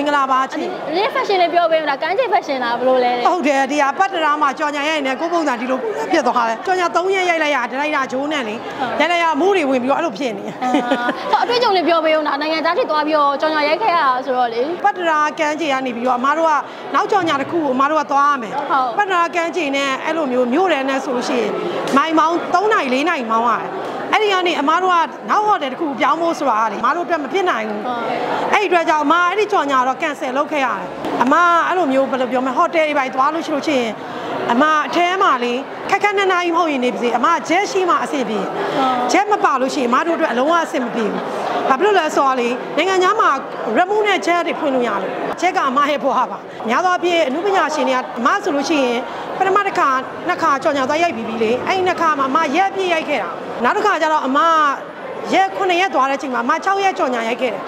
မင်္ဂလာပါချစ်နည်း fashion လေးပြောပေးမလားကမ်းခြေ fashion လားဘယ်လိုလဲဟုတ်တယ်ဒီဟာပတ်တရာမှာကြော်ညာရိုက်နေကိုပုံစံဒီလိုပြတ်သွားတယ်ကြော်ညာ3ရက်ရိုက်လိုက်ရဒလိုက်တာဂျိုးနဲ့လေရိုက်လိုက်ရမူးတွေဝင်ပြီးတော့အဲ့လိုဖြစ်နေဆိုအတွေ့အကြုံလေးပြောပေးဦးလားနိုင်ငံသားထိသွားပြီးတော့ကြောင်ညာရိုက်ခဲ့ရတာဆိုတော့လေပတ်တရာကန်းချေကနေပြီးတော့အမားတို့ကနောက်ကြော်ညာတစ်ခုကိုအမားတို့ကသွားရမယ်ဟုတ်ပတ်တရာကန်းချေနဲ့အဲ့လိုမျိုးမြို့တယ်နဲ့ဆိုလို့ရှိရင်မိုင်မောင်း3နိုင်4နိုင်မောင်းရတယ် အဲ့ဒီကနေအမားတို့ကနောက်ဟိုတယ်တစ်ခုပြောင်းဖို့ဆိုတာကလေအမားတို့အတွက်မဖြစ်နိုင်ဘူးအဲ့ဒီအတွက်ကြောင့်အမအဲ့ဒီကြော်ညာတော့ cancel လုပ်ခဲ့ရတယ်အမအဲ့လိုမျိုးဘယ်လိုပြောမလဲဟိုတယ်တွေပိုင်းသွားလို့ရှိလို့ချင်းအမအထဲမှာလေခက်ခက်နက်နိုင်မဟုတ်ရင်နေပါစေအမဂျက်ရှိမှအဆင်ပြေဂျက်မပါလို့ရှိရင်အမတို့အတွက်အလုံးဝအဆင်မပြေဘူးဘာဖြစ်လို့လဲဆိုတော့လေနိုင်ငံသားမှာ remove နဲ့ jet တွေဖွင့်လို့ရလို့ jet ကအမရဲ့ဘွားပါများသောအားဖြင့်အမှုပညာရှင်တွေကအမဆိုလို့ရှိရင် ပထမတစ်ခါနှစ်ခါကြော်ညာသွားရိုက်ပြီးပြီလေအဲ့ဒီနှစ်ခါမှာအမရက်ပြည့်ရိုက်ခဲ့တာနောက်တစ်ခါကျတော့အမရက်9ရက်သွားတဲ့အချိန်မှာအမ6ရက်ကြော်ညာရိုက်ခဲ့တယ်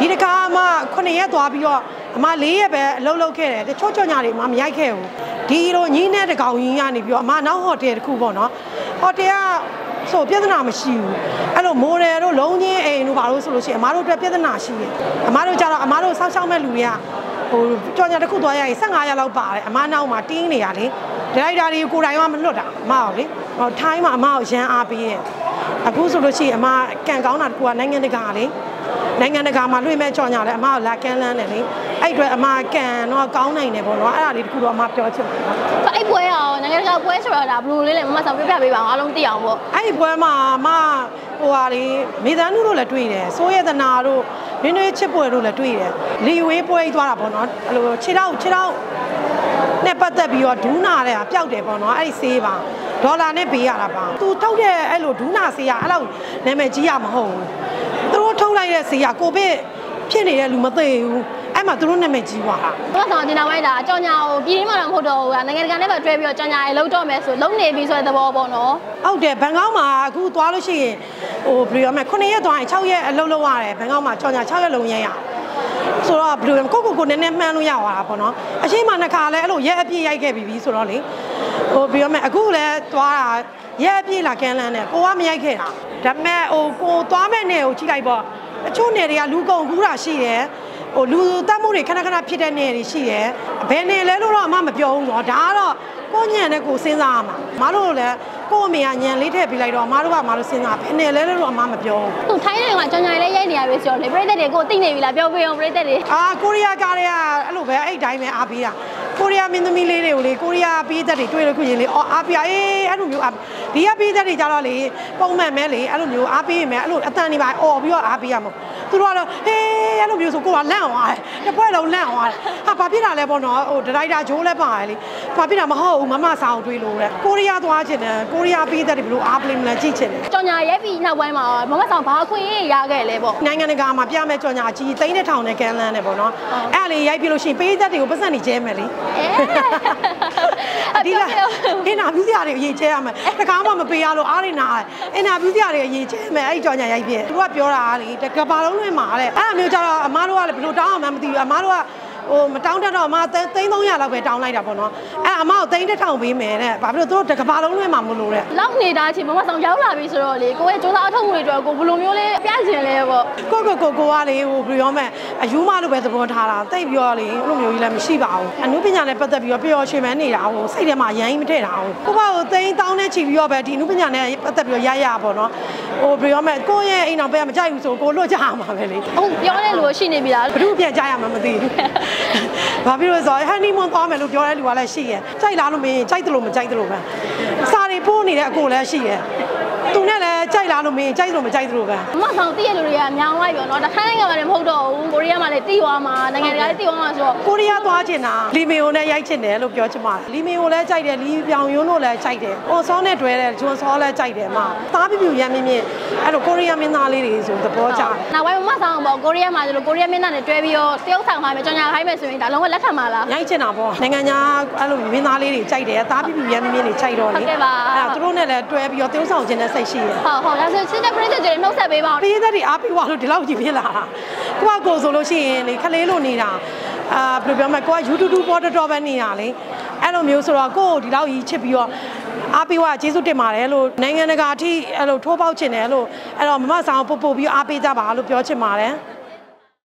ဒီတစ်ခါမှ9ရက်သွားပြီးတော့အမ4ရက်ပဲအလုပ်လုပ်ခဲ့တယ်တချို့ကြော်ညာတွေမှမရိုက်ခဲ့ဘူးဒီလိုညီးနဲ့တကောင်ကြီးကနေပြီးတော့အမနောက်ဟိုတယ်တစ်ခုပေါ့နော်ဟိုတယ်ကဆိုပြဿနာမရှိဘူးအဲ့လိုမိုးတယ်တို့လုံးချင်းအိမ်တို့ဘာလို့ဆိုလို့ရှိရင်အမတို့အတွက်ပြဿနာရှိတယ်အမတို့ကြတော့အမတို့စောက်ရှောက်မဲ့လူတွေက ဟိုကြော်ညာတစ်ခုသွားရရင်15ရက်လောက်ပါတယ်အမနောက်မှာတင်းနေရလေဒရိုက်တာတွေကိုယ်တိုင်ကမလွတ်တာအမအောင်လေဟိုထိုင်းမှာအမကိုရန်အားပေးရဲ့အခုဆိုလို့ရှိရင်အမကန်ကောင်းတာတစ်ခုကနိုင်ငံတကာလေနိုင်ငံတကာမှာလွှင့်မဲ့ကြော်ညာလဲအမကလာကန်းလန်းတယ်လေအဲ့အတွက်အမကန်တော့ကောင်းနိုင်တယ်ပေါ့နော်အဲ့ဒါလေးတခုတော့အမပြောချင်တယ်ဆိုအဲ့ပွဲအောင်နိုင်ငံတကာပွဲဆိုတော့ဒါဘယ်လိုလေးလဲမမဆောင်ပြပြပေးပါအောင်အားလုံးသိအောင်ပေါ့အဲ့ဒီပွဲမှာအမဟိုဟာလေမေသန်းနုတို့လည်းတွေ့တယ်စိုးရတနာတို့ နင်းနွေးချစ်ပွဲတို့လည်းတွေ့တယ်လီဝေးပွဲကြီးသွားတာပေါ့နော်အဲ့လိုခြေထောက်ခြေထောက်နဲ့ပတ်သက်ပြီးတော့ဒူးနာတဲ့ဟာပျောက်တယ်ပေါ့နော်အဲ့ဒီဆေးပါဒေါ်လာနဲ့ပေးရတာပါသူထုတ်တဲ့အဲ့လိုဒူးနာဆေးကအဲ့လောက်နာမည်ကြီးရမဟုတ်ဘူးသူတို့ထုတ်လိုက်တဲ့ဆေးကကိုဗစ်ဖြစ်နေတဲ့လူမသိဘူး အဲ့မှာသူတို့နာမည်ကြီးသွားတာမမဆောင်တင်တာဝိုင်းတာကြောင်ညာကိုပြည်ရင်းမှာတော့မဟုတ်တော့ဘူးကနိုင်ငံတကာနဲ့ပဲတွဲပြီးတော့ကြောင်ညာရေလုံးတော့မယ်ဆိုလုံးနေပြီဆိုတဲ့သဘောပေါ့နော်ဟုတ်တယ်ဘန်ကောက်မှာအခုသွားလို့ရှိရင်ဟိုဘယ်လိုရမလဲ9ရက်သွားရင်6ရက်အလုပ်လုပ်ရတယ်ဘန်ကောက်မှာကြောင်ညာ6ရက်လုံးရရဆိုတော့ဘယ်လိုလဲကိုကိုကိုနည်းနည်းမှန်းလို့ရသွားတာပေါ့နော်အရှိမနှစ်ခါလဲအဲ့လိုရက်အပြည့်ရိုက်ခဲ့ပြီးပြီဆိုတော့လေဟိုဘယ်လိုရမလဲအခုလဲသွားတာရက်အပြည့်လာကန်လန်းနဲ့ကိုကမရိုက်ခဲ့တာဒါပေမဲ့ဟိုကိုသွားမဲ့နယ်ကိုကြည့်လိုက်ပေါ့အချို့နယ်တွေကလူကုန်ကူးတာရှိတယ် ဟိုလူတက်မှုတွေခဏခဏဖြစ်တဲ့နေရာတွေရှိရဲဘယ်နေလဲလို့တော့အမမပြောဘူးတော့ဒါကတော့ကိုညံနဲ့ကိုစဉ်းစားရမှာမတို့လည်းကို့အမေကညံလေးထည့်ပေးလိုက်တော့မတို့ကမတို့စဉ်းစားဘယ်နဲ့လဲလို့အမမပြောဘူးသူထိုင်းနိုင်ငံကကြောင်ကြောင်လေးရိုက်နေရပြီဆိုတော့လေပြည်သက်တွေကိုသိနေပြီလားပြောပြအောင်ပြည်သက်တွေအာကိုရီးယားကားတွေကအဲ့လိုပဲအဲ့တိုင်းပဲအားပေးတာကိုရီးယားမင်းသမီးလေးတွေကိုလေကိုရီးယားပြည်သက်တွေတွေ့လို့ခုရင်လေအော်အားပေးအေးအဲ့လိုမျိုးအားဒီကပြည်သက်တွေကြတော့လေပုံမှန်ပဲလေအဲ့လိုမျိုးအားပေးရင်ပဲအဲ့လိုအတန်နေပါအော်ပြီးတော့အားပေးရမှာ သူတို့ကတော့ဟေးအဲ့လိုမျိုးဆိုကိုကလန့်သွားတယ်တစ်ပွဲလုံးလန့်သွားတယ်ဟာဘာဖြစ်တာလဲပေါ့နော်ဟိုဒရိုက်တာဂျိုးလည်းပါတယ်လေဘာဖြစ်တာမဟုတ်ဘူးမမဆောင်တွေးလို့တဲ့ကိုရီးယားသွားချင်တယ်ကိုရီးယားပေးသက်တွေဘယ်လိုအားပေးမလဲကြည့်ချင်တယ်ကြောင်ညာရိုက်ပြီးနောက်ပိုင်းမှာမမဆောင်ဘာအခွင့်အရေးရခဲ့လဲပေါ့နိုင်ငံတကာမှာပြမဲ့ကြော်ညာကြီးသိန်းတဲ့ထောင်နဲ့ကန်လန်းနဲ့ပေါ့နော်အဲ့ဒါလေးရိုက်ပြလို့ရှိရင်ပေးသက်တွေကိုပတ်စံနေကျဲမယ်လေအဲ ဒီလားအင်နာဗျူးစရာတွေအရေးကျဲရမယ်တကားမှမပေးရလို့အားရနာတယ်အင်နာဗျူးစရာတွေအရေးကျဲမယ်အဲ့ဒီကြော်ညာရိုက်ပြသူကပြောတာလေတကဘာလုံးလွင်မှာတဲ့အဲ့အမျိုးကြတော့အမားတို့ကလည်းဘယ်လိုတောင်းအောင်မှမသိဘူးအမားတို့က ဟိုမတောင်းတတ်တော့အမသိန်း300လောက်ပဲတောင်းလိုက်တာပေါ့နော်အဲ့အမကိုသိန်းတစ်ထောင်ပေးမယ်တဲ့ဘာဖြစ်လို့သူတို့တကဘာလုံးလွင်မှာမလို့တဲ့လောက်နေတာချင်းမမဆောင်ရောက်လာပြီဆိုတော့လေကိုယ့်ရဲ့စူးစမ်းအထောက်အမှုတွေအတွက်ကိုဘယ်လိုမျိုးလဲပြချင်လဲပေါ့ကိုကိုကိုကိုကလေဟိုဘယ်လိုရောမဲ့အယူမလို့ပဲသဘောထားတာတိတ်ပြောလေအဲ့လိုမျိုးကြီးလည်းမရှိပါဘူးအနုပညာနဲ့ပတ်သက်ပြီးတော့ပျော်ရွှင်မှန်းနေတာဟိုစိတ်ထဲမှာရမ်းမထည့်တာဟိုကိုကကိုသိန်းတောင်းနဲ့ချီပြီးတော့ပဲဒီအနုပညာနဲ့ပတ်သက်ပြီးတော့ရရပါတော့ ဟိုဘယ်လိုရောမဲ့ကိုရဲ့အိမ်တော်ပဲမကြိုက်ဘူးဆိုကိုလွတ်ကြရမှာပဲလေဟုတ်ပြောတဲ့လူရှိနေပြီလားဘ누구ပြန်ကြရမှာမသိဘူး။ဘာဖြစ်လို့လဲဆိုတော့ဟန်နီမွန်သွားမယ်လို့ပြောတဲ့လူကလည်းရှိရယ်။ကြိုက်လားလို့မင်းကြိုက်တယ်လို့မကြိုက်တယ်လို့ပဲ။စာတွေပို့နေတဲ့အကိုလည်းရှိရယ်။ သူနဲ့လည်းကြိုက်လားလို့မင်းကြိုက်တယ်လို့မကြိုက်တယ်လို့ပဲမမဆောင်တည့်ရလူတွေကမြောင်းလိုက်ပြောနော်တခိုင်းနိုင်ငံမှာလည်းမဟုတ်တော့ဘူးကိုရီးယားမှာလည်းတီးသွားမှာနိုင်ငံတကာလည်းတီးသွားမှာဆိုတော့။ကိုရီးယားသွားချင်တာလီမီယိုနဲ့ရိုက်ချင်တယ်လို့ပြောချင်ပါတယ်။လီမီယိုလည်းကြိုက်တယ်လီပြောင်ယွန်းတို့လည်းကြိုက်တယ်။အော်ဆောနဲ့တွဲတယ်ဂျွန်ဆောလည်းကြိုက်တယ်မှာ။သားပြပြရမ်းမြင့်မြင့်အဲ့လိုကိုရီးယားမင်းသားလေးတွေဆိုသဘောကျတယ်နောက်ပိုင်းမမဆောင်ပေါ့ကိုရီးယားမှာဆိုလို့ကိုရီးယားမင်းသားနဲ့တွဲပြီးတော့တရုတ်ဆောင်ခိုင်းမယ်ကြောင်ညာခိုင်းမယ်ဆိုရင်ဒါလုံးဝလက်ခံပါလားရိုက်ချင်တာပေါ့နိုင်ငံခြားအဲ့လိုမင်းသားလေးတွေကြိုက်တယ်သားပြပြရမ်းမြင့်မြင့်တွေကြိုက်တော့လေဟုတ်ကဲ့ပါအဲ့ဒါသူတို့နဲ့လည်းတွဲပြီးတော့တယောက်ဆောင်ခြင်းနဲ့စိတ်ရှိရယ်ဟုတ်ဟုတ်ဒါဆိုစစ်တဲ့ပရိသတ်တွေနှုတ်ဆက်ပေးပါဦးပေးသက်တွေအားပေးသွားလို့ဒီလောက်ကြီးဖြစ်လာတာကိုကကိုဆိုလို့ရှိရင်လေခလေးလို့နေတာအာဘယ်လိုပြောမလဲကိုက YouTube ပေါ်တော်တော်ပဲနေတာလေအဲ့လိုမျိုးဆိုတော့ကိုကိုဒီလောက်ကြီးချစ်ပြီးတော့အားပေးသွားကျေးဇူးတင်ပါတယ်လို့နိုင်ငံတကာအထိအဲ့လိုထိုးပေါက်ချင်တယ်လို့အဲ့တော့မမဆောင်ပို့ပို့ပြီးအားပေးကြပါလို့ပြောချင်ပါတယ်